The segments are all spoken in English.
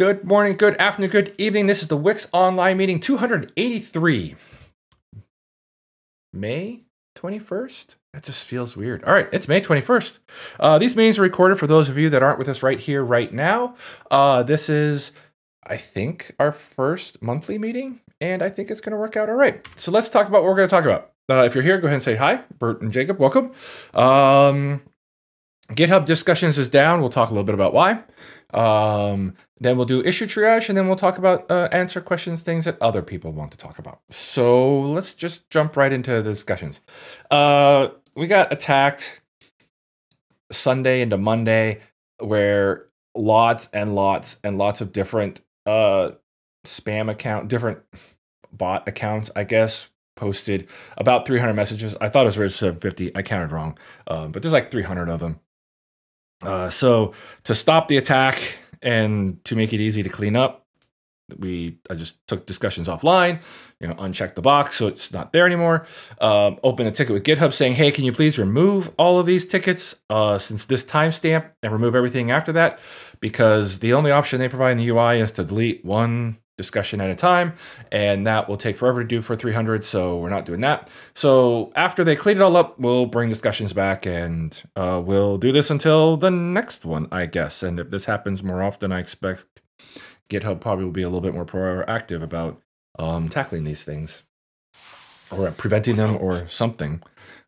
Good morning, good afternoon, good evening. This is the Wix Online Meeting 283. May 21st? That just feels weird. All right, it's May 21st. Uh, these meetings are recorded for those of you that aren't with us right here, right now. Uh, this is, I think, our first monthly meeting, and I think it's going to work out all right. So let's talk about what we're going to talk about. Uh, if you're here, go ahead and say hi. Bert and Jacob, welcome. Um, GitHub discussions is down. We'll talk a little bit about why. Um, then we'll do issue triage, and then we'll talk about uh, answer questions, things that other people want to talk about. So let's just jump right into the discussions. Uh, we got attacked Sunday into Monday, where lots and lots and lots of different uh, spam account, different bot accounts, I guess, posted about 300 messages. I thought it was registered 50. I counted wrong, um, but there's like 300 of them. Uh, so to stop the attack and to make it easy to clean up, we I just took discussions offline, you know, unchecked the box so it's not there anymore. Um, open a ticket with GitHub saying, "Hey, can you please remove all of these tickets uh, since this timestamp and remove everything after that?" Because the only option they provide in the UI is to delete one discussion at a time, and that will take forever to do for 300, so we're not doing that. So after they clean it all up, we'll bring discussions back, and uh, we'll do this until the next one, I guess. And if this happens more often, I expect GitHub probably will be a little bit more proactive about um, tackling these things or preventing them or something.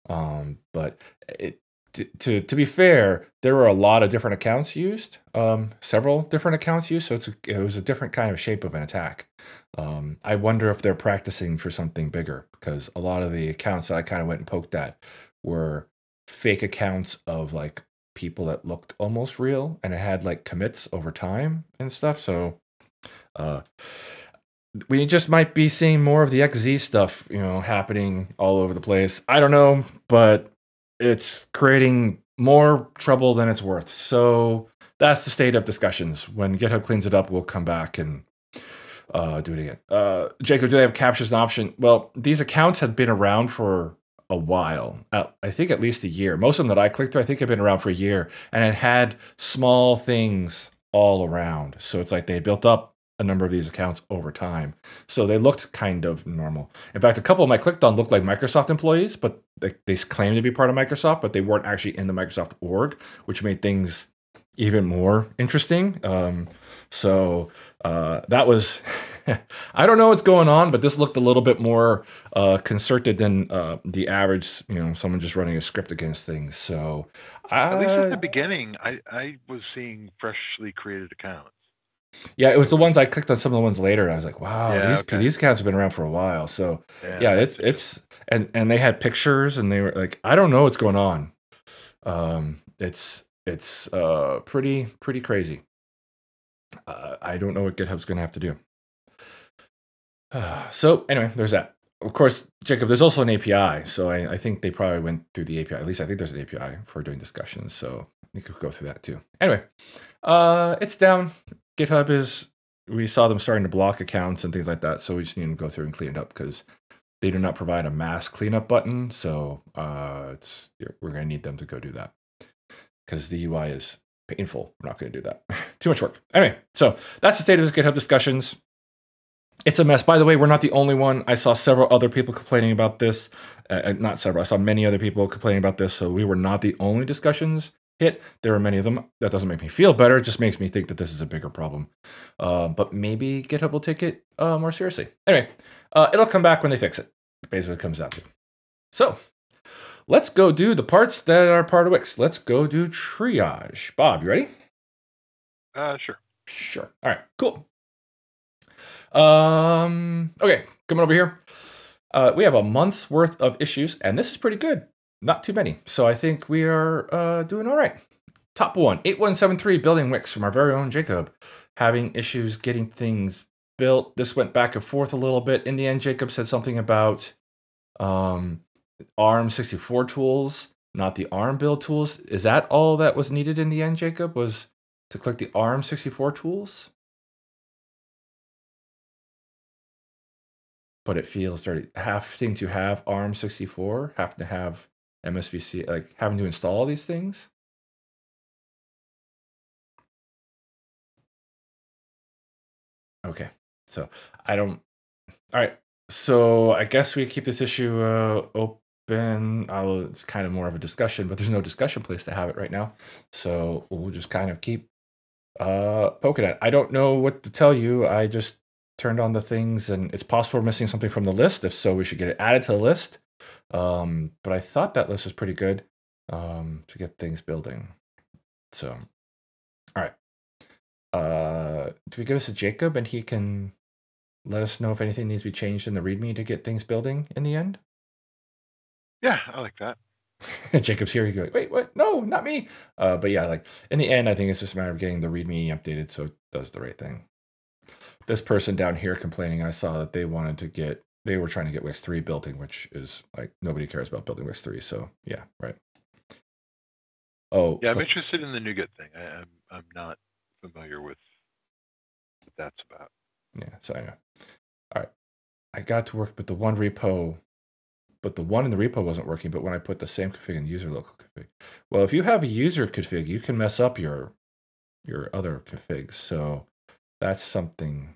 Um, but it, to, to, be fair, there were a lot of different accounts used, um, several different accounts used, so it's a, it was a different kind of shape of an attack. Um, I wonder if they're practicing for something bigger because a lot of the accounts that I kind of went and poked at were fake accounts of like people that looked almost real and it had like commits over time and stuff. So uh, we just might be seeing more of the XZ stuff, you know, happening all over the place. I don't know, but it's creating more trouble than it's worth. So that's the state of discussions. When GitHub cleans it up, we'll come back and uh, do it again. Uh, Jacob, do they have CAPTCHAs an option? Well, these accounts have been around for a while. Uh, I think at least a year. Most of them that I clicked through, I think have been around for a year, and it had small things all around. So it's like they built up a number of these accounts over time. So they looked kind of normal. In fact, a couple of them I clicked on looked like Microsoft employees, but they, they claimed to be part of Microsoft, but they weren't actually in the Microsoft org, which made things even more interesting. Um, so uh, that was, I don't know what's going on, but this looked a little bit more uh, concerted than uh, the average, you know, someone just running a script against things. So at least at the beginning, I, I was seeing freshly created accounts. Yeah, it was the ones I clicked on some of the ones later. I was like, wow, yeah, these okay. these accounts have been around for a while. So yeah, yeah it's it's and and they had pictures and they were like, I don't know what's going on. Um, it's it's uh pretty pretty crazy. Uh, I don't know what GitHub's going to have to do. Uh, so anyway, there's that. Of course, Jacob, there's also an API. So I, I think they probably went through the API. At least I think there's an API for doing discussions. So you could go through that too. Anyway, uh, it's down. GitHub is we saw them starting to block accounts and things like that, so we just need to go through and clean it up because they do not provide a mass cleanup button. So uh, it's we're going to need them to go do that because the UI is painful. We're not going to do that. Too much work. Anyway, so that's the state of GitHub discussions. It's a mess. By the way, we're not the only one. I saw several other people complaining about this. Uh, uh not several. I saw many other people complaining about this. So we were not the only discussions hit. There are many of them. That doesn't make me feel better. It just makes me think that this is a bigger problem. Uh, but maybe GitHub will take it uh, more seriously. Anyway, uh, it'll come back when they fix it. Basically, it comes out to. So let's go do the parts that are part of Wix. Let's go do triage. Bob, you ready? Uh, sure. Sure. All right. Cool. Um. Okay, coming over here. Uh, we have a month's worth of issues, and this is pretty good not too many. So I think we are uh, doing all right. Top one, 8173 building Wix from our very own Jacob, having issues getting things built. This went back and forth a little bit. In the end, Jacob said something about um, ARM64 tools, not the ARM build tools. Is that all that was needed in the end, Jacob? Was to click the ARM64 tools? But it feels dirty. Having to have ARM64, having to have MSVC, like having to install these things. Okay. So I don't. All right. So I guess we keep this issue uh, open. I'll, it's kind of more of a discussion, but there's no discussion place to have it right now. So we'll just kind of keep uh, poking at. it. I don't know what to tell you. I just turned on the things, and it's possible we're missing something from the list. If so, we should get it added to the list. Um, but I thought that list was pretty good um, to get things building. So, all right. Uh, do we give us a Jacob and he can let us know if anything needs to be changed in the README to get things building in the end? Yeah, I like that. Jacob's here. He goes, wait, what? No, not me. Uh, but yeah, like in the end, I think it's just a matter of getting the README updated so it does the right thing. This person down here complaining, I saw that they wanted to get, they were trying to get Wix 3 building, which is like nobody cares about building Wix 3. So yeah, right. Oh, Yeah, I'm but- interested in the NuGet thing. I, I'm I'm not familiar with what that's about. Yeah, so I know. All right. I got to work with the one repo, but the one in the repo wasn't working. But when I put the same config in user local config, well, if you have a user config, you can mess up your your other configs. So that's something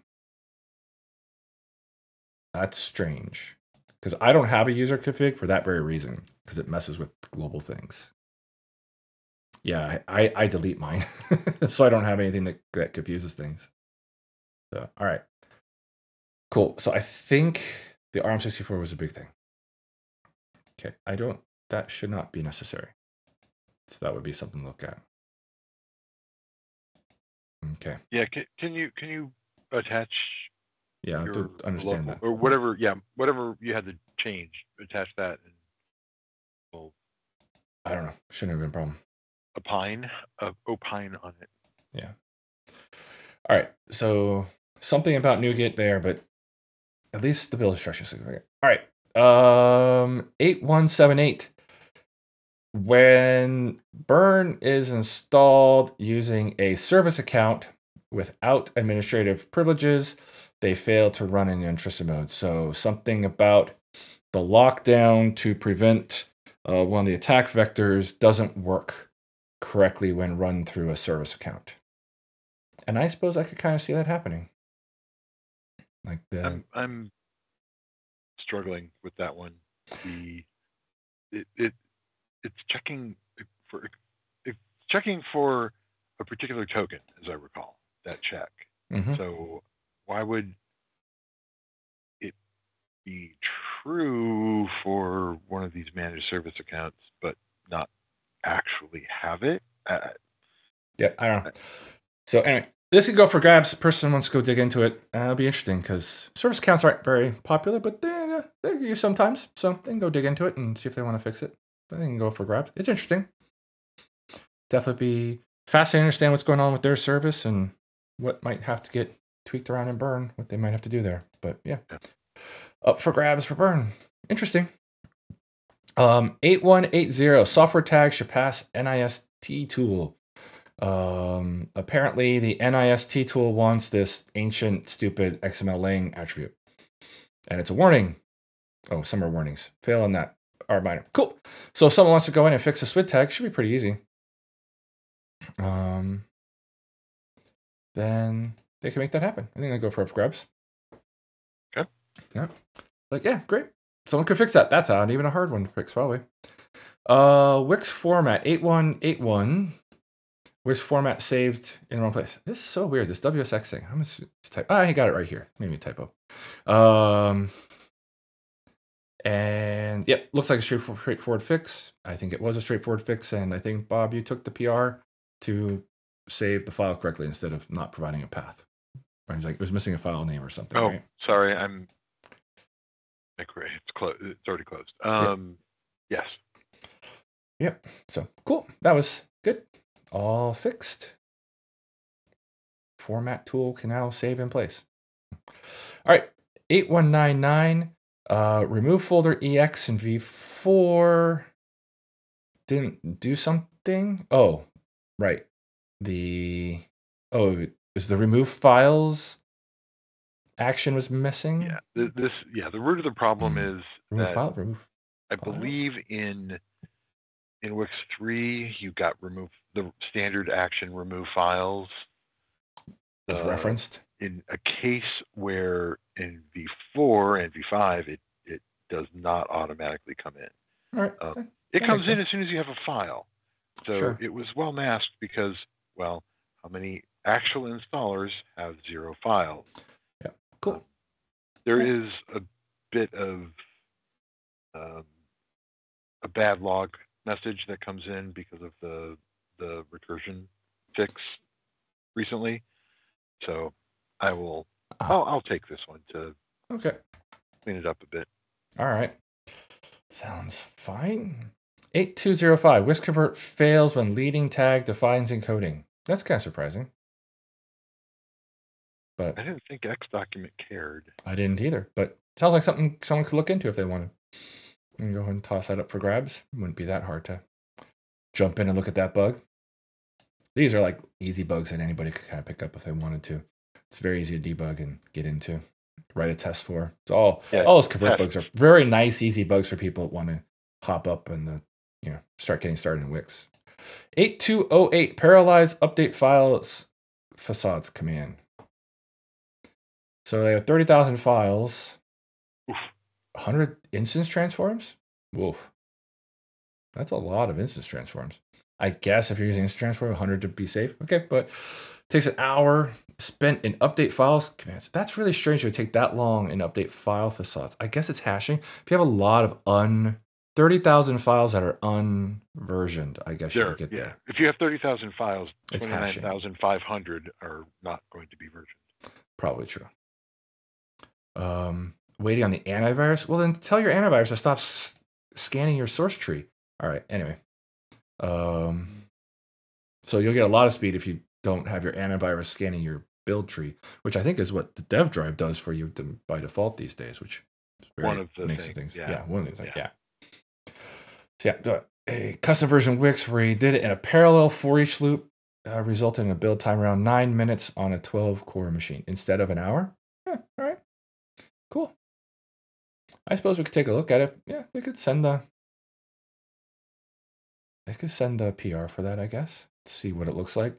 that's strange because I don't have a user config for that very reason because it messes with global things. Yeah, I, I delete mine, so I don't have anything that, that confuses things. So, all right. Cool. So I think the ARM64 was a big thing. Okay. I don't, that should not be necessary. So that would be something to look at. Okay. Yeah, can, can you can you attach Yeah, I your do understand local- that. or whatever? Yeah, whatever you had to change, attach that and we'll I don't know. Shouldn't have been a problem. opine uh, opine on it. Yeah. All right. So something about NuGet there, but at least the build okay. All right. Um, eight one seven eight. When Burn is installed using a service account without administrative privileges, they fail to run in untrusted mode. So something about the lockdown to prevent uh, one of the attack vectors doesn't work correctly when run through a service account. And I suppose I could kind of see that happening. Like the I'm I'm struggling with that one. The it, it it's checking for it's checking for a particular token, as I recall that check. Mhm. So why would it be true for one of these managed service accounts, but not actually have it? Uh, Yeah, I don't know. So anyway, this could go for grabs. The Person wants to go dig into it. Uh, it'll be interesting because service accounts aren't very popular, but they uh, they can use sometimes. So they can go dig into it and see if they want to fix it. But they can go for grabs. It's interesting. Definitely be fascinating to understand what's going on with their service and what might have to get tweaked around and burn. What they might have to do there. But yeah, Yeah. up for grabs for burn. Interesting. Um, 8180 software tag should pass NIST tool. Um, apparently, the NIST tool wants this ancient, stupid xml:lang attribute, and it's a warning. Oh, some are warnings. Fail on that. Are minor. Cool. So, if someone wants to go in and fix a SWID tag, should be pretty easy. Um, then they can make that happen. I think I go for up grabs. Okay. Yeah. Like, yeah, great. Someone could fix that. That's not even a hard one to fix, probably. Uh, Wix format 8181. Wix format saved in the wrong place. This is so weird. This WSX thing. I'm gonna type. Ah, he got it right here. Maybe a typo. Um, and yep, looks like a straightforward, straightforward fix. I think it was a straightforward fix, and I think Bob, you took the PR to save the file correctly instead of not providing a path. He's like, it was missing a file name or something. oh, right? sorry, I'm. It's closed. It's already closed. Um, yes. Yep. So cool. That was good. All fixed. Format tool can now save in place. All right. 8199. Uh, remove folder EX and V4. Didn't do something. Oh, right. The oh, is the remove files action was missing? Yeah. This. Yeah. The root of the problem Hmm. is Remove that file. Remove. I file? believe in in Wix three you got remove the standard action remove files. Was Uh, referenced. in a case where in V4 and V5 it it does not automatically come in. All right. Um, that- It That comes in as soon as you have a file. So Sure. it was well masked because, well, how many actual installers have zero files? Yeah, cool. There Yeah. is a bit of um, a bad log message that comes in because of the the recursion fix recently. So I will Ah. I'll, I'll take this one to Okay. clean it up a bit. All right. Sounds fine. 8205. Wix convert fails when leading tag defines encoding. That's kind of surprising. But I didn't think XDocument cared. I didn't either. But sounds like something someone could look into if they wanted. And go ahead and toss that up for grabs. It Wouldn't be that hard to jump in and look at that bug. These are like easy bugs that anybody could kind of pick up if they wanted to. It's very easy to debug and get into. Write a test for. It's all Yeah, all those convert yeah. bugs are very nice, easy bugs for people that want to hop up and the you know start getting started in Wix. 8208 parallelize update files facades command. So they have 30,000 files, Oof. 100 instance transforms. Woof. That's a lot of instance transforms. I guess if you're using instance transform, 100 to be safe. Okay, but takes an hour spent in update files commands. That's really strange. It would take that long in update file facades. I guess it's hashing. If you have a lot of un 30,000 files that are unversioned, I guess you There, would get yeah. there. If you have 30,000 files, 29,500 are not going to be versioned. Probably true. Um, waiting on the antivirus. Well, then tell your antivirus to stop s- scanning your source tree. All right. Anyway, um, so you'll get a lot of speed if you don't have your antivirus scanning your build tree, which I think is what the dev drive does for you to, by default these days. Which is very One of the nice things, Yeah. yeah. one of these. Like, yeah. Yeah. So yeah, uh, a custom version Wix where he did it in a parallel for each loop uh, resulted in a build time around nine minutes on a 12 core machine instead of an hour. Yeah, all right. Cool. I suppose we could take a look at it. Yeah, we could send the. They could send the PR for that, I guess. See what it looks like.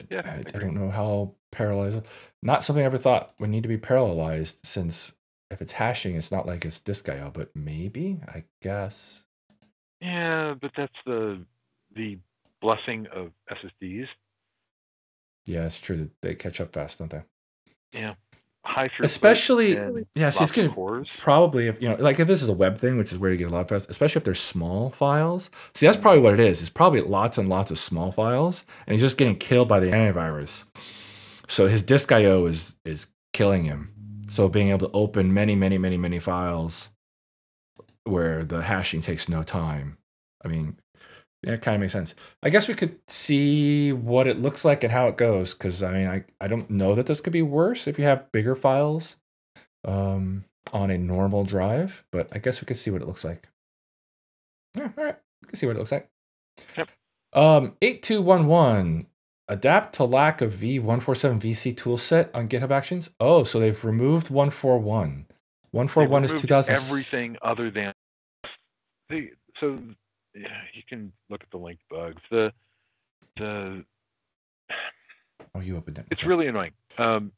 I- Yeah, I, I agree. don't know how parallelized. Not something I ever thought would need to be parallelized since if it's hashing, it's not like it's disk IO, but maybe, I guess. Yeah, but that's the the blessing of SSDs. Yeah, it's true that they catch up fast, don't they? High throughput. Especially, yes, yeah, see, it's of gonna probably if you know, like if this is a web thing, which is where you get a lot of fast, especially if they're small files. See, that's probably what it is. It's probably lots and lots of small files, and he's just getting killed by the antivirus. So his disk I/O is is killing him. So being able to open many, many, many, many files where the hashing takes no time. I mean, yeah, it kind of makes sense. I guess we could see what it looks like and how it goes, because I mean, I, I don't know that this could be worse if you have bigger files um, on a normal drive, but I guess we could see what it looks like. Yeah, all right. We can see what it looks like. Yep. Um, 8211. Adapt to lack of V141 VC toolset on GitHub Actions. Oh, so they've removed 141. They 141 is 2000. Everything other than the so yeah, you can look at the linked bugs. The the Oh, you opened it. it's Okay. really annoying um,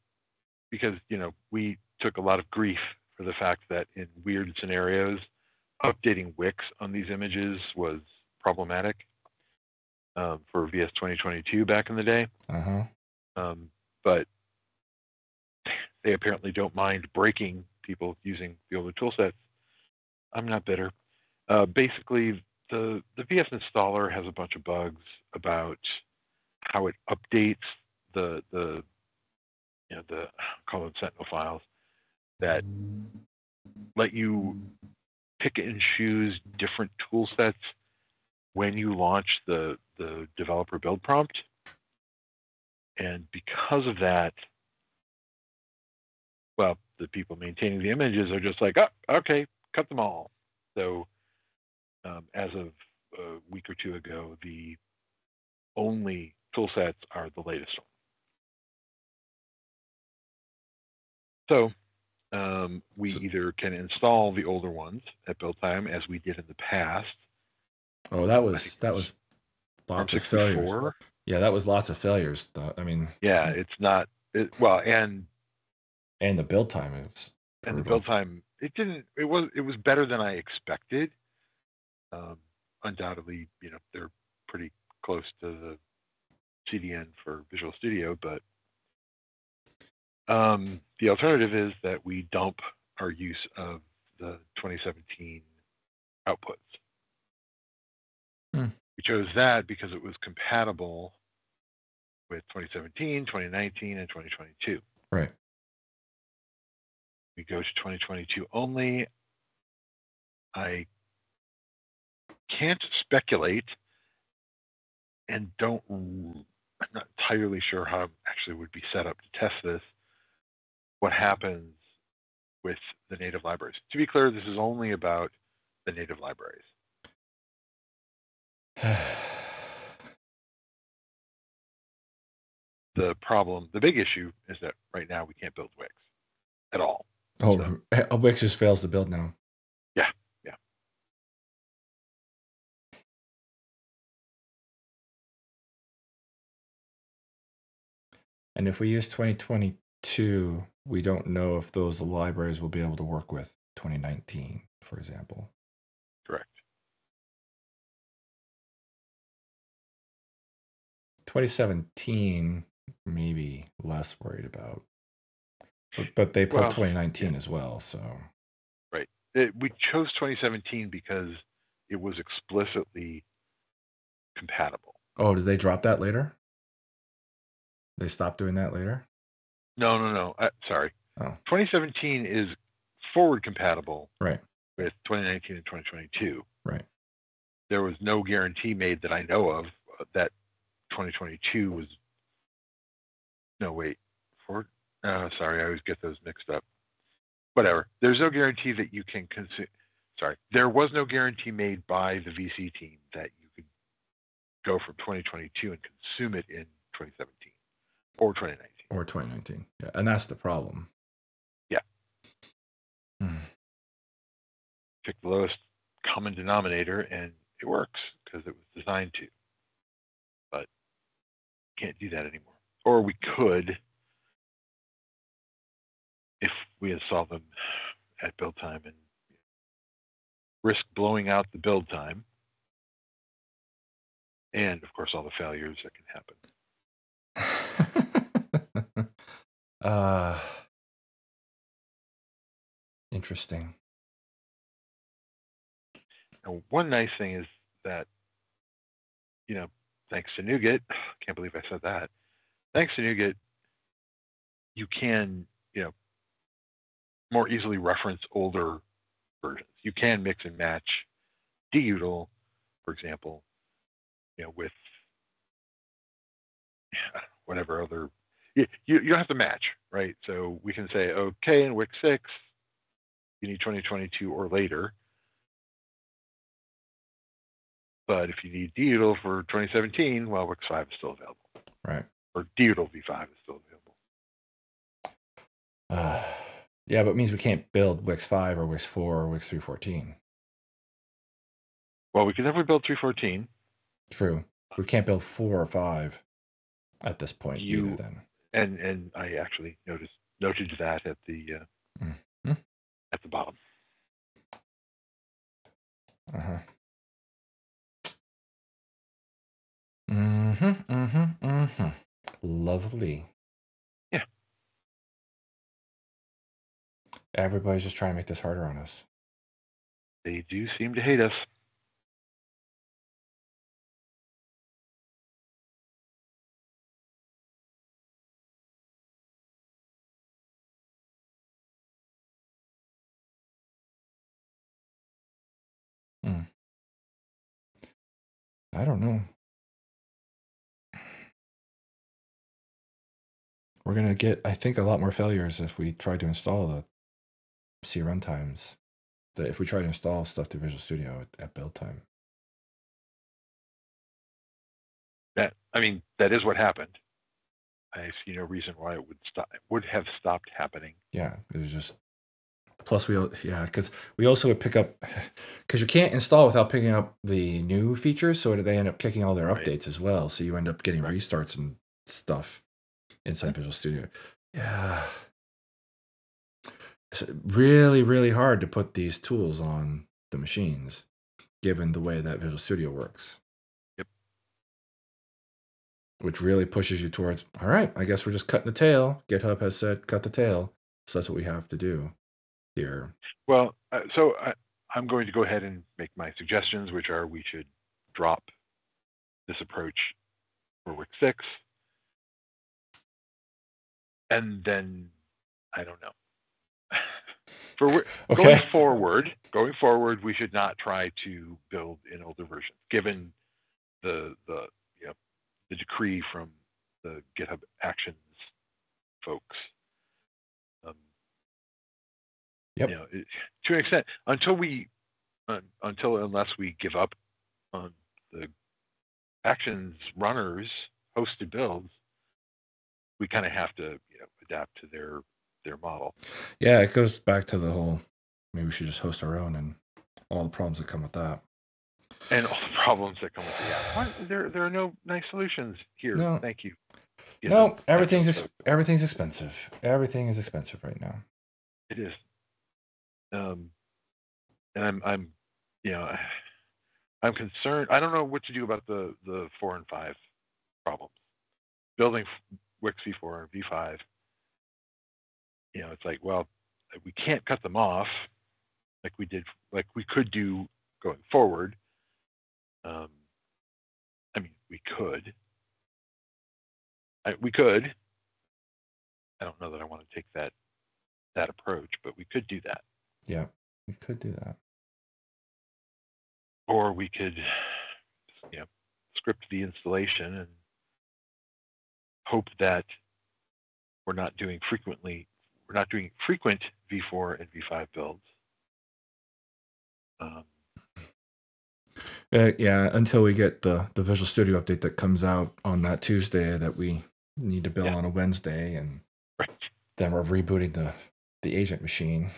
because you know we took a lot of grief for the fact that in weird scenarios updating wix on these images was problematic um, for vs 2022 back in the day Uh-huh. um, but they apparently don't mind breaking people using the older tool sets i'm not bitter uh, basically the the vs installer has a bunch of bugs about how it updates the the you know the call sentinel files that let you pick and choose different tool sets when you launch the the developer build prompt. And because of that well the people maintaining the images are just like oh okay cut them all. So um, as of a week or two ago the only tool sets are the latest one so um, we So- either can install the older ones at build time as we did in the past Oh, that was that was lots of failures. Yeah, that was lots of failures. though. I mean, yeah it's not It, well, and And the build time is and the build time it didn't it was it was better than I expected. Um, undoubtedly, you know they're pretty close to the CDN for Visual Studio, but um, the alternative is that we dump our use of the 2017 outputs. Hmm. We chose that because it was compatible with 2017, 2019, and 2022 Right. we go to 2022 only. I can't speculate and don't, I'm not entirely sure how it actually would be set up to test this. What happens with the native libraries? To be clear, this is only about the native libraries. The problem, the big issue is that right now we can't build Wix at all. oh, Wix just fails to build now. Yeah, And if we use 2022, we don't know if those libraries will be able to work with 2019, for example. Correct. 2017, maybe less worried about. But, but they put Well, 2019 as well, so it, we chose 2017 because it was explicitly compatible. Oh, did they drop that later? They stopped doing that later? No, no, no. Uh, sorry. Oh. 2017 is forward compatible Right. with 2019 and 2022. Right. There was no guarantee made that I know of uh, that 2022 was. No, wait. Forward. Uh, sorry, I always get those mixed up. Whatever. There's no guarantee that you can consume. Sorry, there was no guarantee made by the VC team that you could go from 2022 and consume it in 2017 or 2019. Or 2019. Yeah. And that's the problem. Yeah. Hmm. pick the lowest common denominator and it works because it was designed to. But can't do that anymore. Or we could if we install them at build time and risk blowing out the build time. And of course all the failures that can happen. Uh, interesting. And one nice thing is that, you know, thanks to NuGet, can't believe I said that. Thanks to NuGet, you can, you know, more easily reference older versions. You can mix and match DUtil, for example, you know, with whatever other. You, you, don't have to match, right? So we can say, okay, in Wix 6, you need 2022 or later. But if you need DUtil for 2017, well, Wix 5 is still available, Right. or DUtil v5 is still available. Uh, yeah, but it means we can't build Wix 5 or Wix 4 or Wix 314. Well, we can never build 314. True. We can't build 4 or 5 at this point You- either then. And and I actually noticed noted that at the uh, Mhm. at the bottom. Uh-huh. Mm-hmm, mm-hmm, mm-hmm. Lovely. Yeah. Everybody's just trying to make this harder on us. They do seem to hate us. I don't know. We're gonna get, I think, a lot more failures if we try to install the C runtimes. The, if we try to install stuff through Visual Studio at, at build time. That I mean, that is what happened. I see no reason why it would stop. It Would have stopped happening. Yeah, it was just. Plus, we yeah, because we also would pick up because you can't install without picking up the new features, so they end up kicking all their Right. updates as well. So you end up getting restarts and stuff inside Visual Studio. Yeah. It's really, really hard to put these tools on the machines, given the way that Visual Studio works. Yep. Which really pushes you towards, all right, I guess we're just cutting the tail. GitHub has said cut the tail. So that's what we have to do here. Well, uh, so I, I'm going to go ahead and make my suggestions, which are we should drop this approach for Wix 6. And then, I don't know. for Wi- going Okay. forward, going forward, we should not try to build an older version, given the the you know, the decree from the GitHub Actions folks. Yep. You know, it, to an extent, until we, un, until unless we give up on the Actions runners hosted builds, we kind of have to you know adapt to their their model. Yeah, it goes back to the whole maybe we should just host our own and all the problems that come with that. and all the problems that come with why, there there are no nice solutions here. No. Thank you. You no, know, everything's everything's expensive. Everything is expensive right now. it is. Um, and I'm I'm you know I'm concerned. I don't know what to do about the the four and five problems. Building Wix v4 and v5. You know, it's like well, we can't cut them off like we did like we could do going forward. Um, I mean, we could. I, we could. I don't know that I want to take that that approach, but we could do that. Yeah, we could do that. Or we could, you know, script the installation and hope that we're not doing frequently, we're not doing frequent V4 and V5 builds. Um, Uh, yeah, until we get the the Visual Studio update that comes out on that Tuesday that we need to build Yeah. on a Wednesday, and right. then we're rebooting the the agent machine.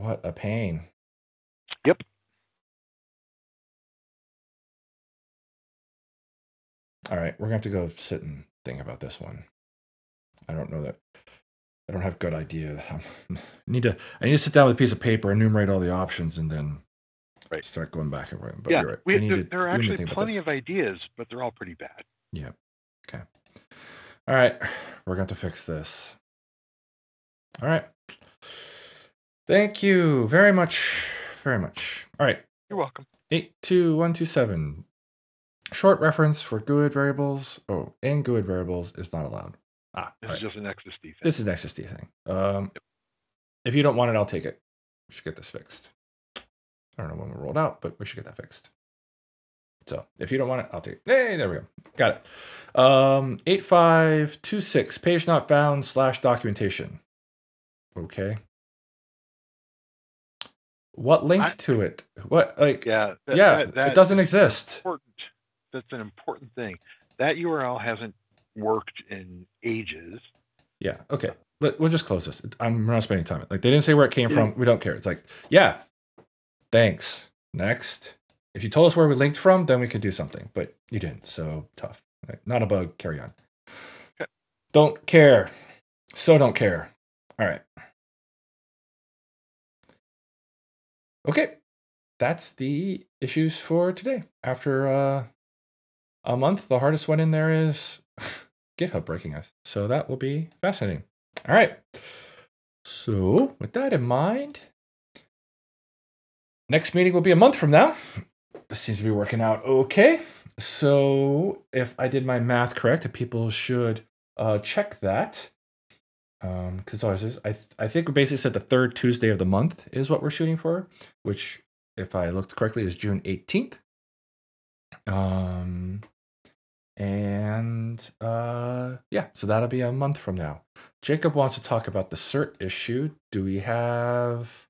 What a pain. Yep. All right, we're gonna have to go sit and think about this one. I don't know that. I don't have good ideas. I need to. I need to sit down with a piece of paper, enumerate all the options, and then Right. start going back and forth. But yeah, right. we, need there, to there are actually plenty of ideas, but they're all pretty bad. Yeah. Okay. All right. We're going to fix this. All right. Thank you very much. Very much. All right. You're welcome. 82127. Short reference for GUID variables. Oh, and GUID variables is not allowed. Ah, This all is right. just an XSD thing. This is an XSD thing. Um, if you don't want it, I'll take it. We should get this fixed. I don't know when we rolled out, but we should get that fixed. So if you don't want it, I'll take it. Hey, there we go. Got it. Um, 8526, page not found slash documentation. Okay. What linked I- to it? What, like, yeah, yeah, that- that- that- it doesn't exist. Important. That's an important thing. That URL hasn't worked in ages. Yeah. Okay. Let, we'll just close this. I'm not spending time. Like they didn't say where it came from. We don't care. It's like, yeah. Thanks. Next. If you told us where we linked from, then we could do something. But you didn't. So tough. Like, not a bug. Carry on. Okay. Don't care. So don't care. All right. Okay. That's the issues for today. After uh, a month, the hardest one in there is GitHub breaking us. So that will be fascinating. All right. So, with that in mind, next meeting will be a month from now. This seems to be working out okay. So, if I did my math correct, people should uh, check that. Because always is. I th- I think we basically said the third Tuesday of the month is what we're shooting for, which, if I looked correctly, is June eighteenth. Um, and uh, yeah, so that'll be a month from now. Jacob wants to talk about the cert issue. Do we have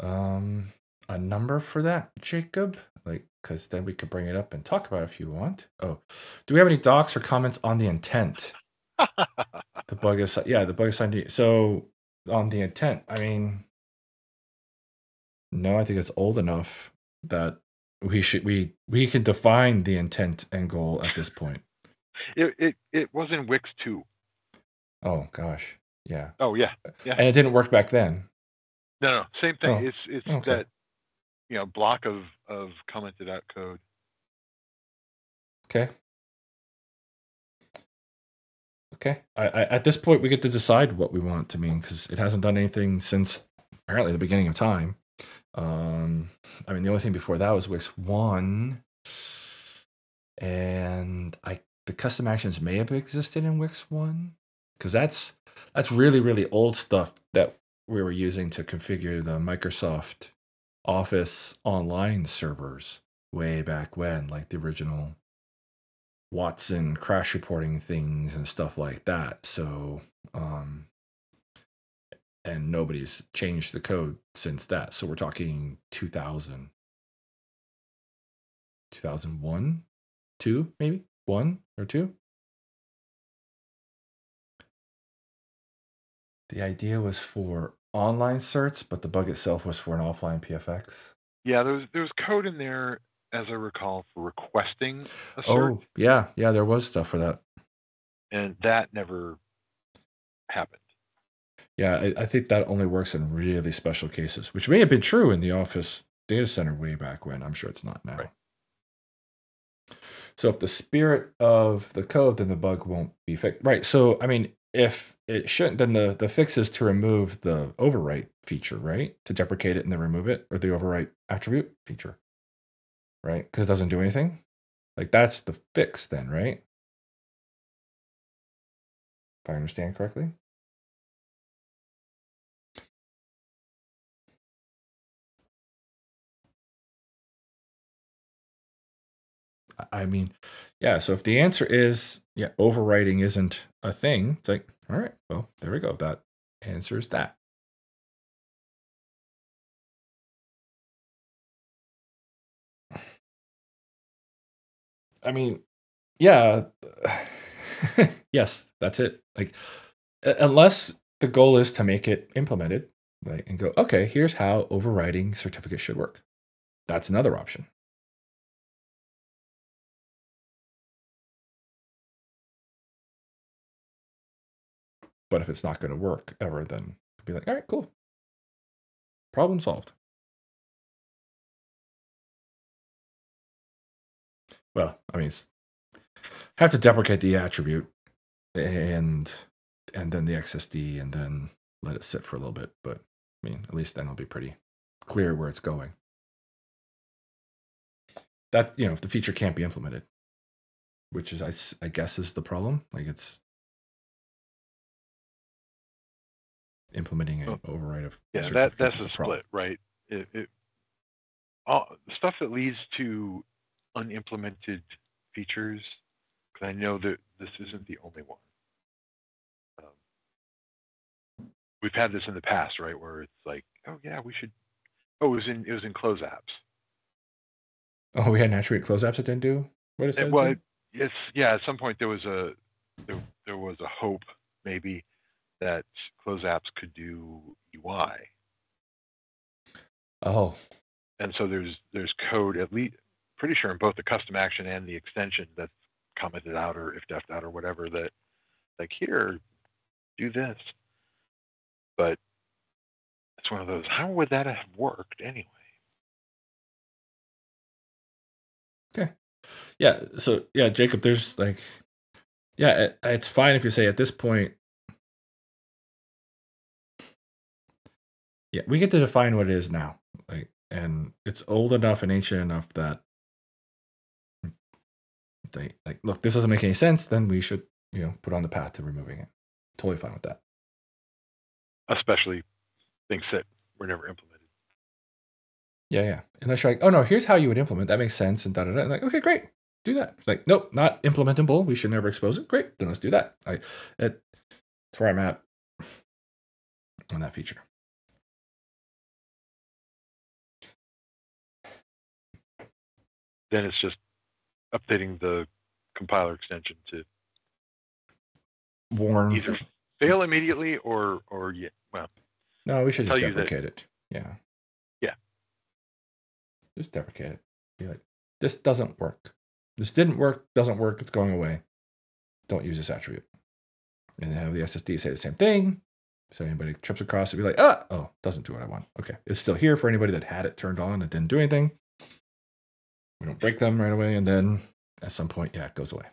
um a number for that, Jacob? Like, because then we could bring it up and talk about if you want. Oh, do we have any docs or comments on the intent? The bug is yeah, the bug is assigned. So on the intent, I mean, no, I think it's old enough that we should we we can define the intent and goal at this point. It it, it was in Wix too. Oh gosh, yeah. Oh yeah, yeah. And it didn't work back then. No, no, same thing. Oh, It's it's okay. that you know block of of commented out code. Okay. Okay. I, I at this point we get to decide what we want to mean because it hasn't done anything since apparently the beginning of time. Um, I mean the only thing before that was Wix one, and I the custom actions may have existed in Wix one because that's that's really really old stuff that we were using to configure the Microsoft Office online servers way back when, like the original Watson crash reporting things and stuff like that. So, um, and nobody's changed the code since that. So we're talking 2000, 2001, two, maybe one or two. The idea was for online certs, but the bug itself was for an offline PFX. Yeah, there was there was code in there as I recall for requesting a Oh, yeah, yeah, there was stuff for that. and that never happened. Yeah, I, I think that only works in really special cases, which may have been true in the Office data center way back when. I'm sure it's not now. Right. So if the spirit of the code, then the bug won't be fixed. Right. So I mean, if it shouldn't, then the the fix is to remove the overwrite feature, right? To deprecate it and then remove it, or the overwrite attribute feature, right? Because it doesn't do anything. Like that's the fix, then, right? If I understand correctly. I- mean, yeah. So if the answer is yeah, overwriting isn't a thing, it's like, all right, well, there we go. That answers that. I mean, yeah, yes, that's it. Like, unless the goal is to make it implemented, like, and go, okay, here's how overriding certificates should work. That's another option. But if it's not going to work ever, then be like, all right, cool. Problem solved. Well, I mean, have to deprecate the attribute and and then the XSD and then let it sit for a little bit. But I mean, at least then it'll be pretty clear where it's going. That you know, if the feature can't be implemented, which is I, I guess is the problem. Like it's implementing an Oh, override of Yeah, that that's a split, right? It, it all stuff that leads to unimplemented features. Because I know that this isn't the only one. Um, we've had this in the past, right? Where it's like, oh yeah, we should. Oh, it was in it was in close apps. Oh, we had attribute close apps that didn't do what it. It well, it's yeah. At some point, there was a there, there was a hope maybe that close apps could do UI, Oh, and so there's there's code at least pretty sure in both the custom action and the extension that's commented out or if deft out or whatever that like here do this but it's one of those how would that have worked anyway Okay. yeah. So yeah, Jacob, there's like, yeah, it, it's fine if you say at this point. Yeah, we get to define what it is now, like, and it's old enough and ancient enough that they like, look, this doesn't make any sense. Then we should, you know, put on the path to removing it. Totally fine with that. especially things that were never implemented Yeah, yeah. Unless you're like, oh no, here's how you would implement. That makes sense. And da da da. Like, okay, great, do that. Like, nope, not implementable. We should never expose it. Great, then let's do that. I, it, that's where I'm at on that feature. then it's just updating the compiler extension to Warn. either fail immediately or or yeah well No, we should just deprecate it. Yeah. Yeah. Just deprecate it. Be like, this doesn't work. This didn't work, doesn't work, it's going away. Don't use this attribute. And then have the XSD say the same thing. So anybody trips across it, be like, ah, oh, doesn't do what I want. Okay, it's still here for anybody that had it turned on and didn't do anything. We don't break them right away, and then at some point, yeah, it goes away.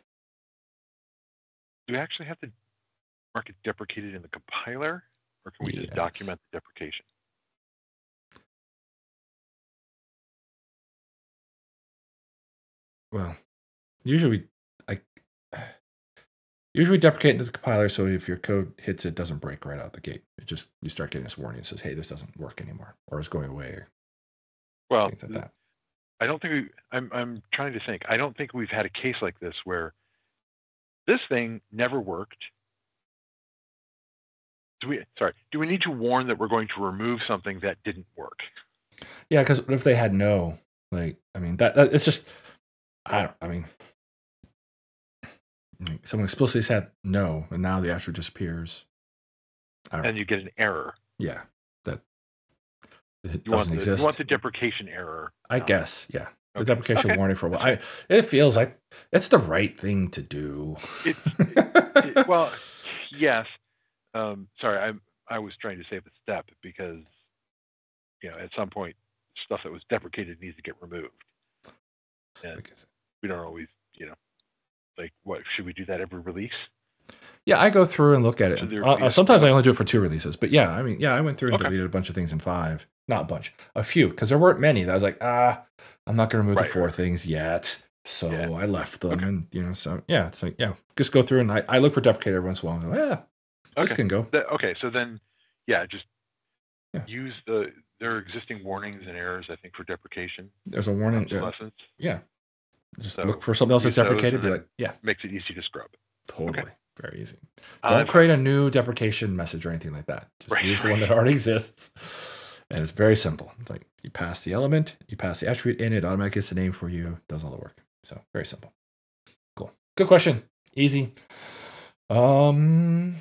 Do we actually have to mark it deprecated in the compiler, or can we just document the deprecation? Well, usually I usually deprecate the compiler so if your code hits it, it doesn't break right out the gate. It just you start getting this warning that says, "Hey, this doesn't work anymore," or it's going away, or Well, things like that. I don't think we. I'm I'm trying to think. I don't think we've had a case like this where this thing never worked. Do we? Sorry. Do we need to warn that we're going to remove something that didn't work? Yeah, because if they had no, like, I mean, that, that it's just, I don't. I mean, someone explicitly said no, and now the attribute disappears. And you get an error. yeah, it You want doesn't the, exist. you want the deprecation error. I um, guess, yeah. The okay. deprecation Okay. warning for a while. I it feels like it's the right thing to do. It- It- well, yes. Um, sorry, I I was trying to save a step because you know at some point stuff that was deprecated needs to get removed. And we don't always, you know, like what should we do that every release? yeah, I go through and look at it. So Uh, would be a sometimes I only do it for two releases, but yeah, I mean, yeah, I went through and Okay. deleted a bunch of things in five. Not a bunch, a few, because there weren't many. That I was like, ah, I'm not going to remove Right, the four right. things yet. So Yeah. I left them, Okay. and you know, so yeah, it's like yeah, just go through and I, I look for deprecated every once in a while. Yeah, this can go. Okay, so then yeah, just Yeah. use the there are existing warnings and errors I think for deprecation There's a warning. uh, obsolescence yeah, just So look for something else that's deprecated. Be like, yeah, makes it easy to scrub. totally, very easy. Uh, Don't create a new deprecation message or anything like that. Just Right, use the one that already exists. And it's very simple. It's like you pass the element, you pass the attribute in, it automatically gets the name for you, does all the work. So very simple. Cool. Good question. Easy. Um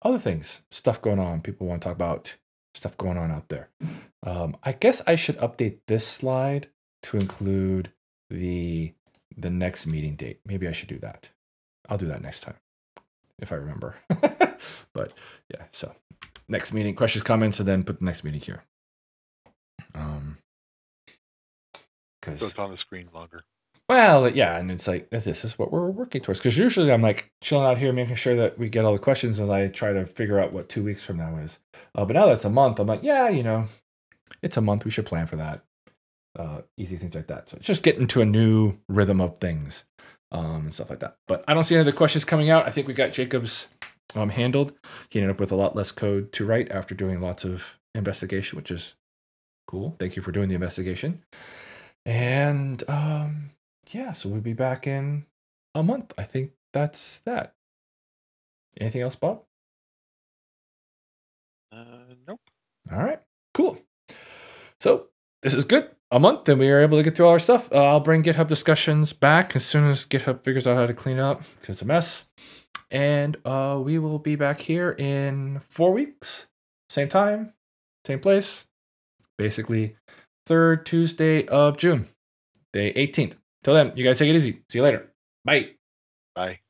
other things, stuff going on. People want to talk about stuff going on out there. Um, I guess I should update this slide to include the the next meeting date. Maybe I should do that. I'll do that next time if I remember. but yeah, so next meeting, questions, comments, and then put the next meeting here. Um, So because it's on the screen longer. well, yeah, and it's like this is what we're working towards. Because usually I'm like chilling out here, making sure that we get all the questions as I try to figure out what two weeks from now is. Uh, but now that's a month, I'm like, yeah, you know, it's a month. We should plan for that. Uh, easy things like that. So it's just getting to a new rhythm of things um, and stuff like that. But I don't see any other questions coming out. I think we got Jacob's um, handled. He ended up with a lot less code to write after doing lots of investigation, which is cool. Thank you for doing the investigation. And um, yeah, so we'll be back in a month. I think that's that. Anything else, Bob? Uh, nope. All right, cool. So this is good. A month, and we are able to get through all our stuff. Uh, I'll bring GitHub discussions back as soon as GitHub figures out how to clean up because it's a mess. And uh, we will be back here in four weeks, same time, same place. Basically, third Tuesday of June, day 18th. Till then, you guys take it easy. See you later. Bye. Bye.